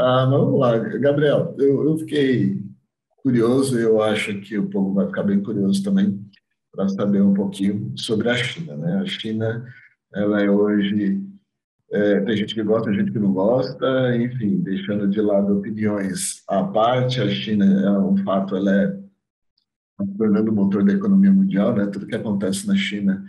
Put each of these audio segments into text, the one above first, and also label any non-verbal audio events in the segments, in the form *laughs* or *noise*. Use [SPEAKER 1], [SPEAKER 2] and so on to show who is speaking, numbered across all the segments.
[SPEAKER 1] Ah, vamos lá, Gabriel. Eu, eu fiquei curioso eu acho que o povo vai ficar bem curioso também para saber um pouquinho sobre a China. Né? A China, ela é hoje é, tem gente que gosta, gente que não gosta, enfim, deixando de lado opiniões à parte, a China é um fato, ela é tornando o motor da economia mundial, né? Tudo que acontece na China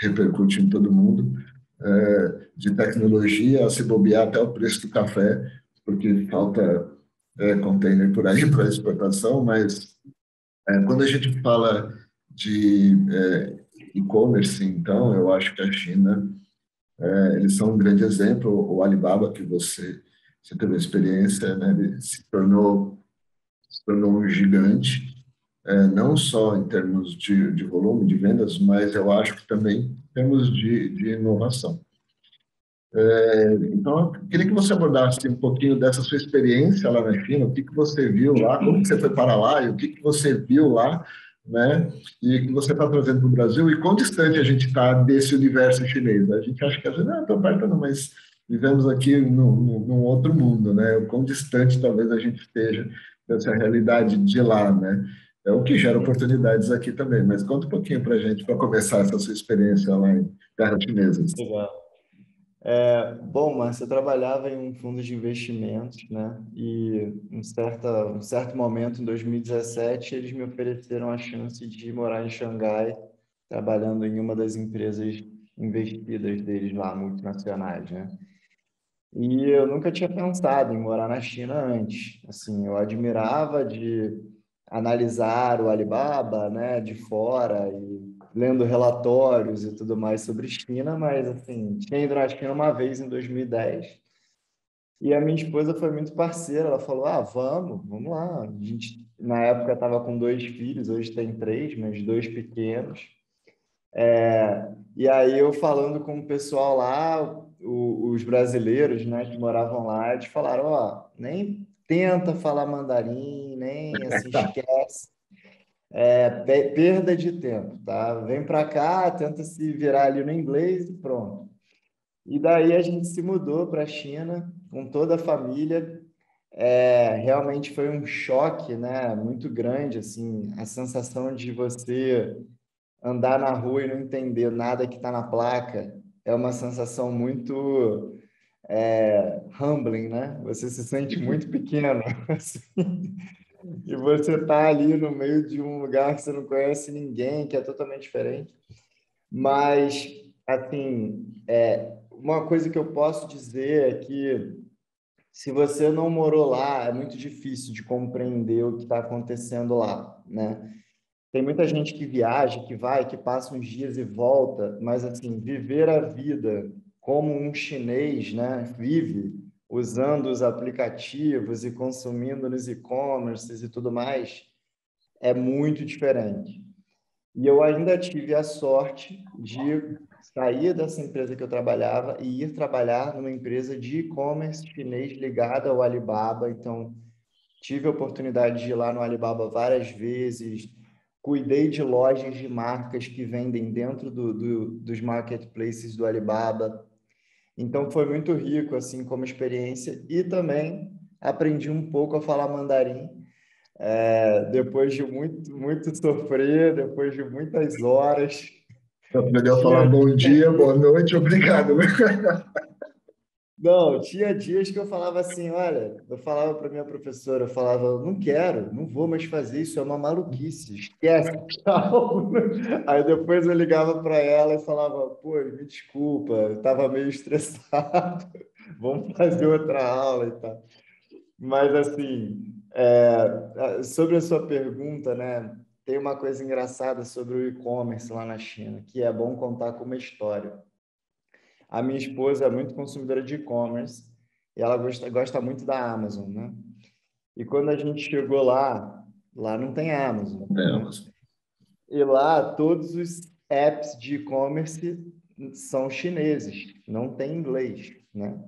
[SPEAKER 1] repercute em todo mundo, é, de tecnologia a se bobear até o preço do café, porque falta é, container por aí *laughs* para exportação, mas é, quando a gente fala de é, e-commerce, então, eu acho que a China, é, eles são um grande exemplo, o Alibaba, que você, você teve experiência, né, ele se tornou, se tornou um gigante, é, não só em termos de, de volume de vendas, mas eu acho que também em termos de, de inovação. É, então, eu queria que você abordasse um pouquinho dessa sua experiência lá na China, o que, que você viu lá, como que você foi para lá e o que, que você viu lá, né? E que você está trazendo para o Brasil e quão distante a gente está desse universo chinês. A gente acha que às vezes, não, estou perto não, mas vivemos aqui no, num outro mundo, né? O quão distante talvez a gente esteja dessa realidade de lá, né? É o que gera oportunidades aqui também. Mas conta um pouquinho para a gente, para começar essa sua experiência lá em terras chinesas.
[SPEAKER 2] Legal. É, bom, Márcio, eu trabalhava em um fundo de investimentos, né? E em certa, um certo momento, em 2017, eles me ofereceram a chance de morar em Xangai, trabalhando em uma das empresas investidas deles lá, multinacionais, né? E eu nunca tinha pensado em morar na China antes. Assim, eu admirava de analisar o Alibaba, né, de fora e lendo relatórios e tudo mais sobre China, mas assim, tinha ido na China uma vez em 2010. E a minha esposa foi muito parceira, ela falou: "Ah, vamos, vamos lá". A gente na época estava com dois filhos, hoje tem três, mas dois pequenos. É, e aí eu falando com o pessoal lá, o, os brasileiros, né, que moravam lá, eles falaram: "Ó, oh, nem tenta falar mandarim, nem assim, *laughs* esquece. É, perda de tempo, tá? Vem para cá, tenta se virar ali no inglês e pronto. E daí a gente se mudou para a China com toda a família. É, realmente foi um choque, né? Muito grande, assim, a sensação de você andar na rua e não entender nada que está na placa é uma sensação muito é, humbling, né? Você se sente muito *laughs* pequeno. Assim. E você está ali no meio de um lugar que você não conhece ninguém, que é totalmente diferente. Mas, assim, é, uma coisa que eu posso dizer é que se você não morou lá, é muito difícil de compreender o que está acontecendo lá, né? Tem muita gente que viaja, que vai, que passa uns dias e volta, mas assim, viver a vida como um chinês né, vive usando os aplicativos e consumindo nos e-commerces e tudo mais, é muito diferente. E eu ainda tive a sorte de sair dessa empresa que eu trabalhava e ir trabalhar numa empresa de e-commerce chinês ligada ao Alibaba. Então, tive a oportunidade de ir lá no Alibaba várias vezes, cuidei de lojas de marcas que vendem dentro do, do, dos marketplaces do Alibaba, então foi muito rico assim como experiência e também aprendi um pouco a falar mandarim é, depois de muito muito sofrer, depois de muitas horas.
[SPEAKER 1] Aprendeu a falar bom dia, boa noite, obrigado. *laughs*
[SPEAKER 2] Não, tinha dias que eu falava assim, olha, eu falava para minha professora, eu falava, não quero, não vou mais fazer isso, é uma maluquice, esquece, *laughs* tchau. Aí depois eu ligava para ela e falava, pô, me desculpa, eu estava meio estressado, *laughs* vamos fazer outra aula e tal. Mas assim, é, sobre a sua pergunta, né, tem uma coisa engraçada sobre o e-commerce lá na China, que é bom contar com uma história. A minha esposa é muito consumidora de e-commerce e ela gosta, gosta muito da Amazon, né? E quando a gente chegou lá, lá não tem Amazon.
[SPEAKER 1] Né? Amazon.
[SPEAKER 2] E lá todos os apps de e-commerce são chineses, não tem inglês, né?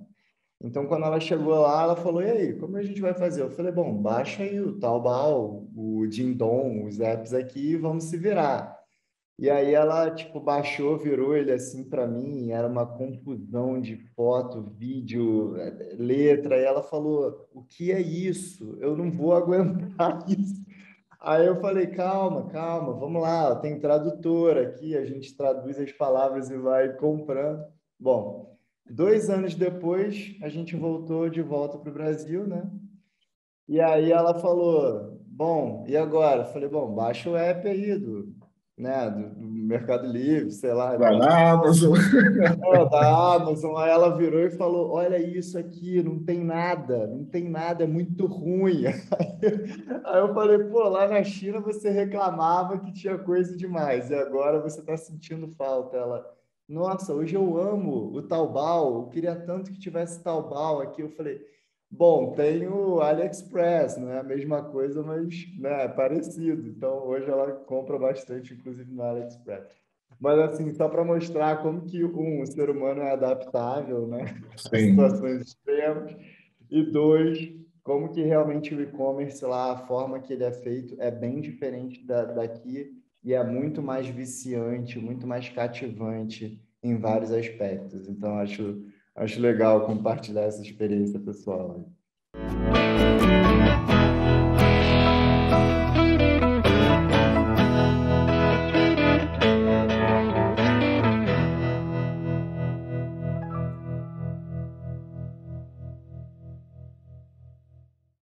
[SPEAKER 2] Então, quando ela chegou lá, ela falou, e aí, como a gente vai fazer? Eu falei, bom, baixa aí o Taobao, o Jingdong, os apps aqui e vamos se virar. E aí ela, tipo, baixou, virou ele assim para mim, era uma confusão de foto, vídeo, letra, e ela falou: "O que é isso? Eu não vou *laughs* aguentar isso". Aí eu falei: "Calma, calma, vamos lá, tem tradutor aqui, a gente traduz as palavras e vai comprando". Bom, dois anos depois, a gente voltou de volta para o Brasil, né? E aí ela falou: Bom, e agora? Eu falei: Bom, baixa o app aí do, né, do, do Mercado Livre, sei lá.
[SPEAKER 1] Na Amazon. *laughs*
[SPEAKER 2] É, da Amazon. Aí ela virou e falou: Olha isso aqui, não tem nada, não tem nada, é muito ruim. *laughs* Aí eu falei: Pô, lá na China você reclamava que tinha coisa demais, e agora você está sentindo falta. Ela, nossa, hoje eu amo o Taobao, eu queria tanto que tivesse Taobao aqui. Eu falei. Bom, tem o AliExpress, não é a mesma coisa, mas né, é parecido. Então, hoje ela compra bastante, inclusive no AliExpress. Mas, assim, só para mostrar como que, um, o ser humano é adaptável, né? *laughs* A situações extremas. E, dois, como que realmente o e-commerce lá, a forma que ele é feito é bem diferente da, daqui e é muito mais viciante, muito mais cativante em vários aspectos. Então, acho Acho legal compartilhar essa experiência pessoal.